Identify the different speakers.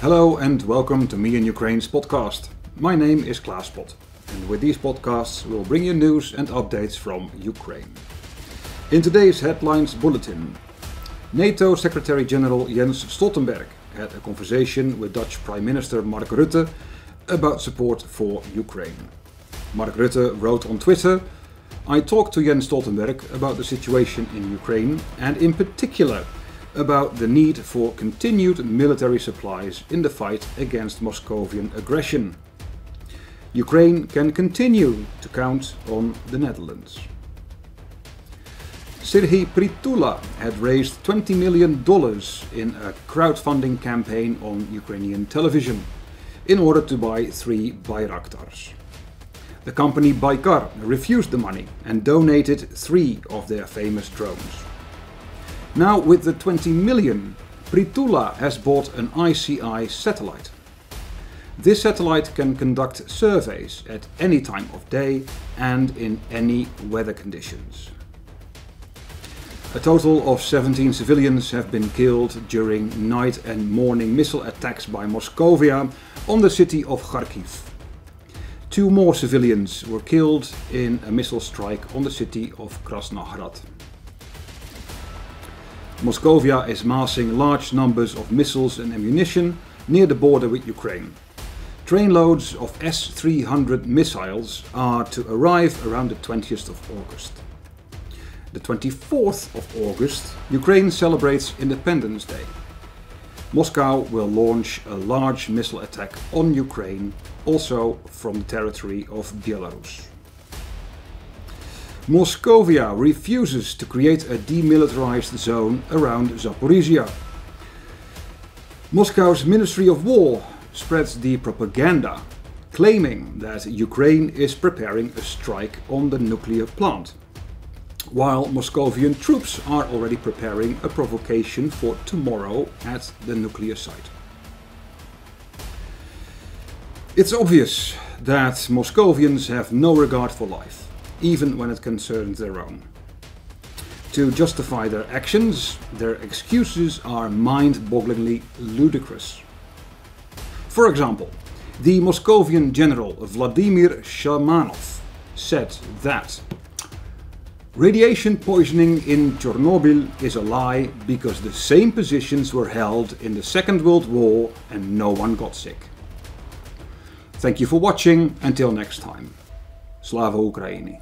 Speaker 1: Hello and welcome to Me And Youkraine's podcast. My name is Klaas Pot, and with these podcasts we'll bring you news and updates from Ukraine. In today's headlines bulletin, NATO Secretary General Jens Stoltenberg had a conversation with Dutch Prime Minister Mark Rutte about support for Ukraine. Mark Rutte wrote on Twitter, I talked to Jens Stoltenberg about the situation in Ukraine and in particular about the need for continued military supplies in the fight against Moscovian aggression. Ukraine can continue to count on the Netherlands. Serhiy Prytula had raised $20 million in a crowdfunding campaign on Ukrainian television in order to buy three Bayraktars. The company Baykar refused the money and donated three of their famous drones. Now with the 20 million, Prytula has bought an ICEYE satellite. This satellite can conduct surveys at any time of day and in any weather conditions. A total of 17 civilians have been killed during night and morning missile attacks by Moscovia on the city of Kharkiv. Two more civilians were killed in a missile strike on the city of Krasnohrad. Moscovia is massing large numbers of missiles and ammunition near the border with Ukraine. Trainloads of S-300 missiles are to arrive around the 20th of August. The 24th of August, Ukraine celebrates Independence Day. Moscow will launch a large missile attack on Ukraine, also from the territory of Belarus. Moscovia refuses to create a demilitarized zone around Zaporizhia. Moscow's Ministry of War spreads the propaganda claiming that Ukraine is preparing a strike on the nuclear plant, while Moscovian troops are already preparing a provocation for tomorrow at the nuclear site. It's obvious that Moscovians have no regard for life even when it concerns their own. To justify their actions, their excuses are mind-bogglingly ludicrous. For example, the Moscovian general Vladimir Shamanov said that Radiation poisoning in Chernobyl is a lie because the same positions were held in the Second World War and no one got sick. Thank you for watching, until next time. Slava Ukrajini!